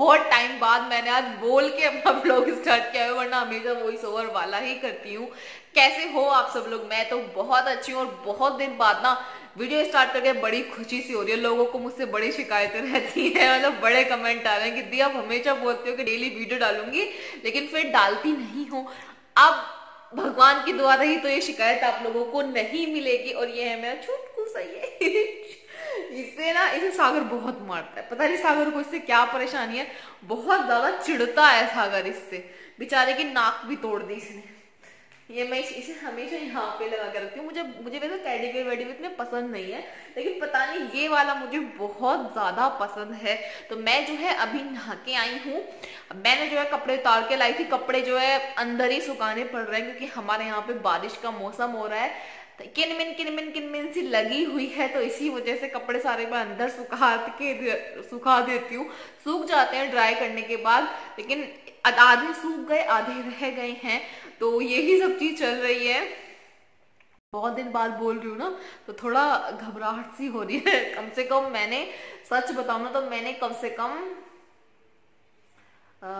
बहुत टाइम बाद मैंने आज बोल के अपना ब्लॉग स्टार्ट किया है, वरना हमेशा वॉइस ओवर वाला ही करती हूँ। कैसे हो आप सब लोग? मैं तो बहुत अच्छी हूँ और बहुत दिन बाद ना वीडियो स्टार्ट करके बड़ी खुशी सी हो रही है। लोगों को मुझसे बड़ी शिकायतें रहती हैं मतलब बड़े कमेंट आ रहे हैं कि, दी, आप हमेशा बोलते हो कि डेली वीडियो डालूँगी, लेकिन फिर डालती नहीं हूँ। अब भगवान की दुआ रही तो ये शिकायत आप लोगों को नहीं मिलेगी और ये है मेरा छुटकू सही है इससे ना, इसे सागर बहुत मारता है। पता नहीं सागर को इससे क्या परेशानी है। बहुत ज़्यादा चिड़ता है सागर इससे। बेचारे की नाक भी तोड़ दी इसने। ये मैं इसे हमेशा यहाँ पे लगा कर रखती हूँ। मुझे मुझे वैसे टेडी बेयर वेडी इतने पसंद नहीं है, लेकिन पता नहीं ये वाला मुझे बहुत ज़्यादा पसंद है। तो मैं जो है अभी नहा के आई हूँ। मैंने जो है कपड़े उतार के लाई थी। कपड़े जो है अंदर ही सुखाने पड़ रहे हैं, क्योंकि हमारे यहाँ पे बारिश का मौसम हो रहा है। किनमिन किनमिन किनमिन सी लगी हुई है तो इसी वजह से कपड़े सारे मैं अंदर सुखा के सुखा देती हूँ। सूख जाते हैं ड्राई करने के बाद लेकिन आधे सूख गए आधे रह गए हैं। तो यही सब चीज़ चल रही है। बहुत दिन बाद बोल रही हूँ ना तो थोड़ा घबराहट सी हो रही है। कम से कम मैंने सच बताऊ ना तो मैंने कम से कम आ,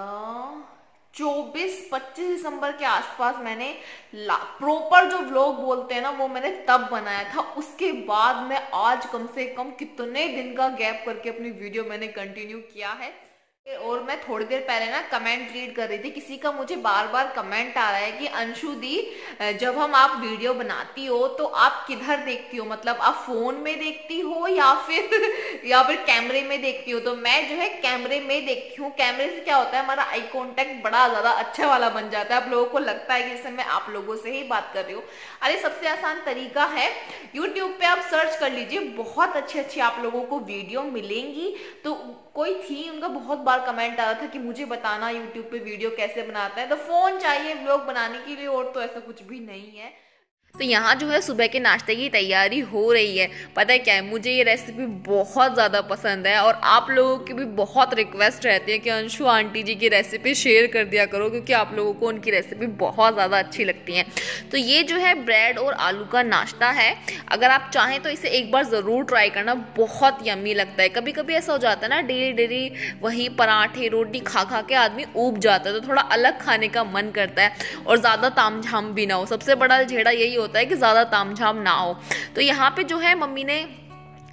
चौबीस, पच्चीस दिसंबर के आसपास मैंने प्रॉपर जो व्लॉग बोलते हैं ना, वो मैंने तब बनाया था। उसके बाद मैं आज कम से कम कितने दिन का गैप करके अपनी वीडियो मैंने कंटिन्यू किया है। और मैं थोड़ी देर पहले ना कमेंट रीड कर रही थी। किसी का मुझे बार बार कमेंट आ रहा है कि, अंशु दी जब हम आप वीडियो बनाती हो तो आप किधर देखती हो? मतलब आप फ़ोन में देखती हो या फिर या फिर कैमरे में देखती हो? तो मैं जो है कैमरे में देखती हूँ। कैमरे से क्या होता है, हमारा आई कॉन्टेक्ट बड़ा ज़्यादा अच्छा वाला बन जाता है। आप लोगों को लगता है कि जैसे मैं आप लोगों से ही बात कर रही हूँ। अरे, सबसे आसान तरीका है यूट्यूब पे आप सर्च कर लीजिए। बहुत अच्छी अच्छी आप लोगों को वीडियो मिलेंगी। तो कोई थी, उनका बहुत बार कमेंट आया था कि मुझे बताना यूट्यूब पे वीडियो कैसे बनाता है। तो फ़ोन चाहिए ब्लॉग बनाने के लिए और तो ऐसा कुछ भी नहीं है। तो यहाँ जो है सुबह के नाश्ते की तैयारी हो रही है। पता है क्या है? मुझे ये रेसिपी बहुत ज़्यादा पसंद है और आप लोगों की भी बहुत रिक्वेस्ट रहती है कि अंशु आंटी जी की रेसिपी शेयर कर दिया करो क्योंकि आप लोगों को उनकी रेसिपी बहुत ज़्यादा अच्छी लगती है। तो ये जो है ब्रेड और आलू का नाश्ता है। अगर आप चाहें तो इसे एक बार ज़रूर ट्राई करना, बहुत यमी लगता है। कभी कभी ऐसा हो जाता है ना डेली डेली वही पराठे, रोटी खा खा के आदमी ऊब जाता है तो थोड़ा अलग खाने का मन करता है और ज़्यादा ताम झाम भी ना हो। सबसे बड़ा झेड़ा यही होता है कि ज़्यादा तामझाम ना हो। तो यहाँ पे जो है मम्मी ने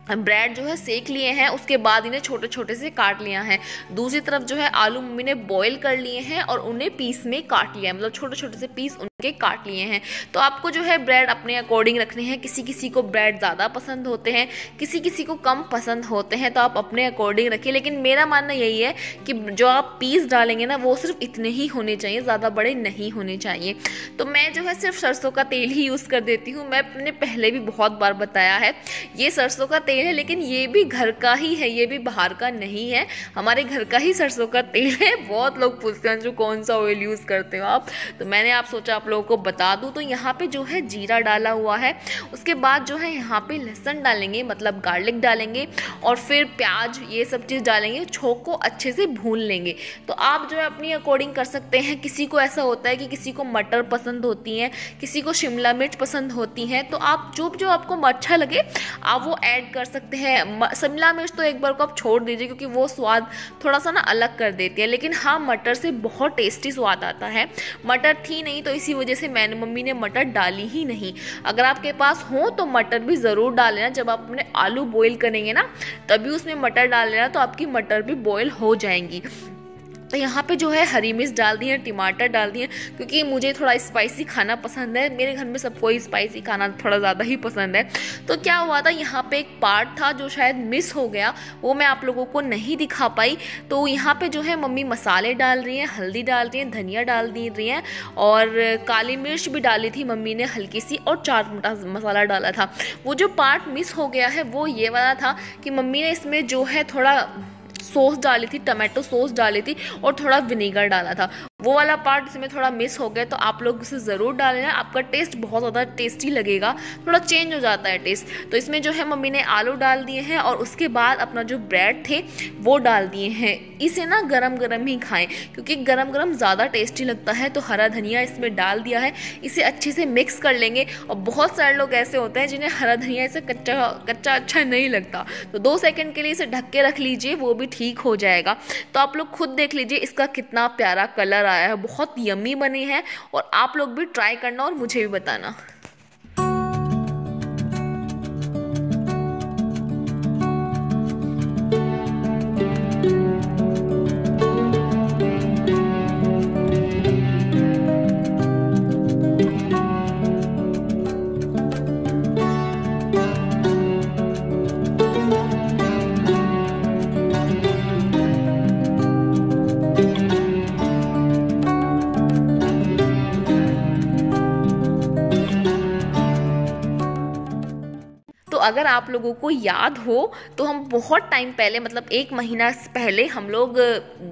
ब्रेड जो है सेक लिए हैं, उसके बाद इन्हें छोटे छोटे से काट लिया है। दूसरी तरफ़ जो है आलू मम्मी ने बॉईल कर लिए हैं और उन्हें पीस में काट लिया है। मतलब छोटे छोटे से पीस के काट लिए हैं। तो आपको जो है ब्रेड अपने अकॉर्डिंग रखने हैं। किसी किसी को ब्रेड ज़्यादा पसंद होते हैं, किसी किसी को कम पसंद होते हैं तो आप अपने अकॉर्डिंग रखिए। लेकिन मेरा मानना यही है कि जो आप पीस डालेंगे ना, वो सिर्फ़ इतने ही होने चाहिए, ज़्यादा बड़े नहीं होने चाहिए। तो मैं जो है सिर्फ़ सरसों का तेल ही यूज़ कर देती हूँ। मैं अपने पहले भी बहुत बार बताया है, ये सरसों का तेल है, लेकिन ये भी घर का ही है, ये भी बाहर का नहीं है। हमारे घर का ही सरसों का तेल है। बहुत लोग पूछते हैं जो कौन सा ऑयल यूज़ करते हो आप? तो मैंने आप सोचा लोगों को बता दूँ तो यहाँ पे जो है जीरा डाला हुआ है। उसके बाद जो है यहाँ पे लहसन डालेंगे मतलब गार्लिक डालेंगे और फिर प्याज, ये सब चीज़ डालेंगे, छोक को अच्छे से भून लेंगे। तो आप जो है अपनी अकॉर्डिंग कर सकते हैं, किसी को ऐसा होता है कि किसी को मटर पसंद होती हैं, किसी को शिमला मिर्च पसंद होती हैं तो आप जो जो आपको अच्छा लगे, आप वो ऐड कर सकते हैं। शिमला मिर्च तो एक बार को आप छोड़ दीजिए, क्योंकि वो स्वाद थोड़ा सा ना अलग कर देती है। लेकिन हाँ मटर से बहुत टेस्टी स्वाद आता है। मटर थी नहीं तो इसी वजह से मैंने मम्मी ने मटर डाली ही नहीं। अगर आपके पास हो तो मटर भी ज़रूर डाल लेना। जब आप अपने आलू बॉईल करेंगे ना, तभी उसमें मटर डाल लेना तो आपकी मटर भी बॉईल हो जाएँगी। तो यहाँ पे जो है हरी मिर्च डाल दी है, टमाटर डाल दिए क्योंकि मुझे थोड़ा स्पाइसी खाना पसंद है। मेरे घर में सबको स्पाइसी खाना थोड़ा ज़्यादा ही पसंद है। तो क्या हुआ था, यहाँ पे एक पार्ट था जो शायद मिस हो गया, वो मैं आप लोगों को नहीं दिखा पाई। तो यहाँ पे जो है मम्मी मसाले डाल रही हैं, हल्दी डाल रही हैं, धनिया डाल दी रही हैं, और काली मिर्च भी डाली थी मम्मी ने हल्की सी, और चाट मसाला डाला था। वो जो पार्ट मिस हो गया है, वो ये वाला था कि मम्मी ने इसमें जो है थोड़ा सॉस डाली थी टमाटो सॉस डाली थी और थोड़ा विनेगर डाला था। वो वाला पार्ट इसमें थोड़ा मिस हो गया तो आप लोग उसे ज़रूर डालें आपका टेस्ट बहुत ज़्यादा टेस्टी लगेगा। थोड़ा चेंज हो जाता है टेस्ट तो इसमें जो है, मम्मी ने आलू डाल दिए हैं और उसके बाद अपना जो ब्रेड थे, वो डाल दिए हैं। इसे ना गरम गरम ही खाएँ, क्योंकि गरम गरम ज़्यादा टेस्टी लगता है। तो हरा धनिया इसमें डाल दिया है। इसे अच्छे से मिक्स कर लेंगे। और बहुत सारे लोग ऐसे होते हैं, जिन्हें हरा धनिया इसे कच्चा कच्चा अच्छा नहीं लगता। तो दो सेकेंड के लिए इसे ढक के रख लीजिए, वो भी ठीक हो जाएगा। तो आप लोग खुद देख लीजिए, इसका कितना प्यारा कलर आया है, बहुत यमी बनी है और आप लोग भी ट्राई करना और मुझे भी बताना। अगर आप लोगों को याद हो तो हम बहुत टाइम पहले मतलब एक महीना पहले हम लोग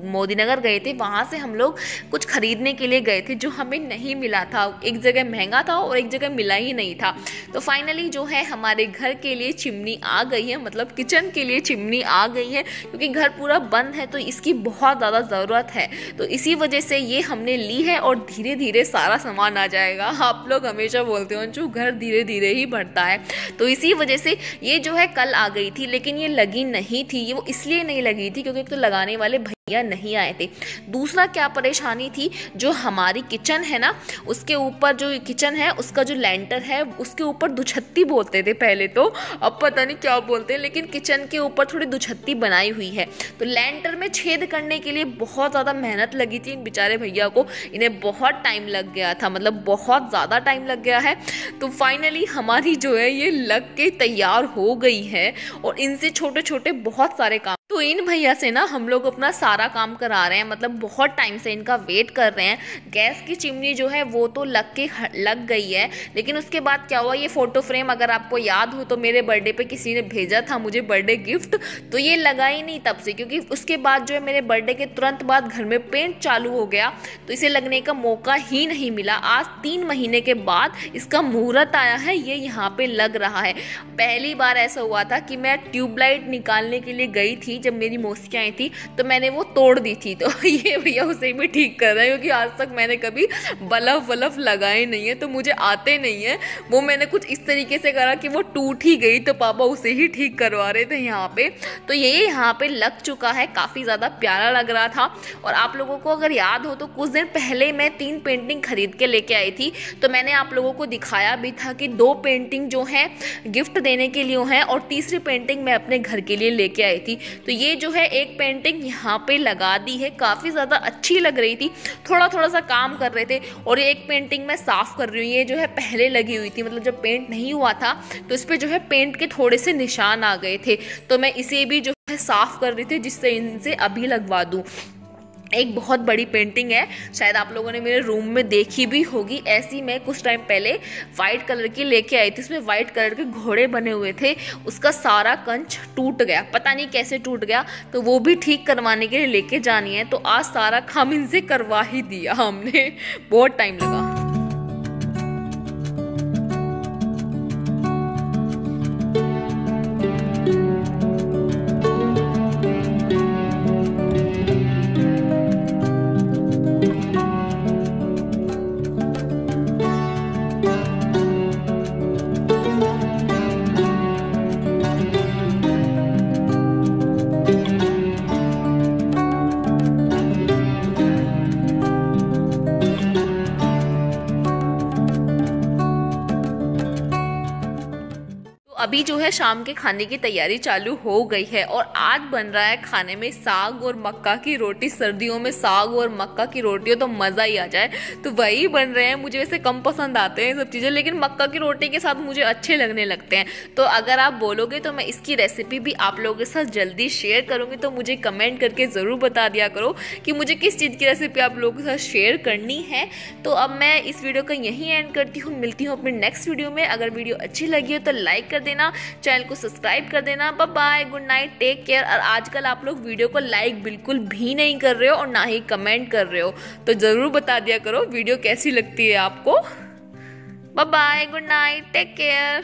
मोदी नगर गए थे। वहाँ से हम लोग कुछ खरीदने के लिए गए थे, जो हमें नहीं मिला था। एक जगह महँगा था और एक जगह मिला ही नहीं था। तो फाइनली जो है, हमारे घर के लिए चिमनी आ गई है। मतलब किचन के लिए चिमनी आ गई है, क्योंकि घर पूरा बंद है तो इसकी बहुत ज़्यादा ज़रूरत है। तो इसी वजह से ये हमने ली है और धीरे धीरे सारा सामान आ जाएगा। आप लोग हमेशा बोलते हो जो घर धीरे धीरे ही बढ़ता है। तो इसी वजह से ये जो है कल आ गई थी, लेकिन ये लगी नहीं थी, ये वो इसलिए नहीं लगी थी क्योंकि तो लगाने वाले या नहीं आए थे। दूसरा क्या परेशानी थी, जो हमारी किचन है ना, उसके ऊपर जो किचन है, उसका जो लेंटर है, उसके ऊपर दुछत्ती बोलते थे पहले तो। अब पता नहीं क्या बोलते हैं, लेकिन किचन के ऊपर थोड़ी दुछत्ती बनाई हुई है। तो लेंटर में छेद करने के लिए बहुत ज़्यादा मेहनत लगी थी इन बेचारे भैया को। इन्हें बहुत टाइम लग गया था मतलब बहुत ज़्यादा टाइम लग गया है। तो फाइनली हमारी जो है, ये लग के तैयार हो गई है और इनसे छोटे छोटे बहुत सारे काम तो इन भैया से ना हम लोग अपना सारा काम करा रहे हैं मतलब बहुत टाइम से इनका वेट कर रहे हैं। गैस की चिमनी जो है, वो तो लग के लग गई है, लेकिन उसके बाद क्या हुआ, ये फ़ोटो फ्रेम अगर आपको याद हो तो मेरे बर्थडे पे किसी ने भेजा था, मुझे बर्थडे गिफ्ट तो ये लगा ही नहीं तब से, क्योंकि उसके बाद जो है, मेरे बर्थडे के तुरंत बाद घर में पेंट चालू हो गया तो इसे लगने का मौका ही नहीं मिला। आज तीन महीने के बाद इसका मुहूर्त आया है, ये यहाँ पर लग रहा है। पहली बार ऐसा हुआ था कि मैं ट्यूबलाइट निकालने के लिए गई थी जब मेरी मौसी आई थी तो मैंने वो तोड़ दी थी। तो ये भैया उसे भी ठीक कर रहा है, क्योंकि आज तक मैंने कभी बल्ब वल्ब लगाए नहीं है तो मुझे आते नहीं है। वो मैंने कुछ इस तरीके से करा कि वो टूट ही गई तो पापा उसे ही ठीक करवा रहे थे यहाँ पे। तो ये यहाँ पे लग चुका है, काफ़ी ज़्यादा प्यारा लग रहा था। और आप लोगों को अगर याद हो तो कुछ दिन पहले मैं तीन पेंटिंग खरीद के लेके आई थी। तो मैंने आप लोगों को दिखाया भी था कि दो पेंटिंग जो है गिफ्ट देने के लिए हैं, और तीसरी पेंटिंग मैं अपने घर के लिए लेके आई थी। तो ये जो है एक पेंटिंग यहाँ पे लगा दी है। काफ़ी ज़्यादा अच्छी लग रही थी। थोड़ा थोड़ा सा काम कर रहे थे और ये एक पेंटिंग मैं साफ़ कर रही हूँ। ये जो है पहले लगी हुई थी मतलब जब पेंट नहीं हुआ था तो इस पर जो है पेंट के थोड़े से निशान आ गए थे। तो मैं इसे भी जो है साफ़ कर रही थी, जिससे इनसे अभी लगवा दूँ। एक बहुत बड़ी पेंटिंग है। शायद आप लोगों ने मेरे रूम में देखी भी होगी। ऐसी मैं कुछ टाइम पहले वाइट कलर की लेके आई थी। उसमें वाइट कलर के घोड़े बने हुए थे। उसका सारा कंच टूट गया। पता नहीं कैसे टूट गया। तो वो भी ठीक करवाने के लिए लेके जानी है। तो आज सारा काम इनसे करवा ही दिया हमने। बहुत टाइम लगा। अभी जो है शाम के खाने की तैयारी चालू हो गई है और आज बन रहा है खाने में साग और मक्का की रोटी। सर्दियों में साग और मक्का की रोटी हो तो मज़ा ही आ जाए। तो वही बन रहे हैं, मुझे वैसे कम पसंद आते हैं सब चीज़ें, लेकिन मक्का की रोटी के साथ मुझे अच्छे लगने लगते हैं। तो अगर आप बोलोगे तो मैं इसकी रेसिपी भी आप लोगों के साथ जल्दी शेयर करूँगी तो मुझे कमेंट करके ज़रूर बता दिया करो कि मुझे किस चीज़ की रेसिपी आप लोगों के साथ शेयर करनी है। तो अब मैं इस वीडियो का यहीं एंड करती हूँ। मिलती हूँ अपने नेक्स्ट वीडियो में। अगर वीडियो अच्छी लगी हो तो लाइक कर देना। देना, चैनल को सब्सक्राइब कर देना। Bye good night take care और आजकल आप लोग वीडियो को लाइक बिल्कुल भी नहीं कर रहे हो और ना ही कमेंट कर रहे हो। तो ज़रूर बता दिया करो, वीडियो कैसी लगती है आपको। Bye good night take care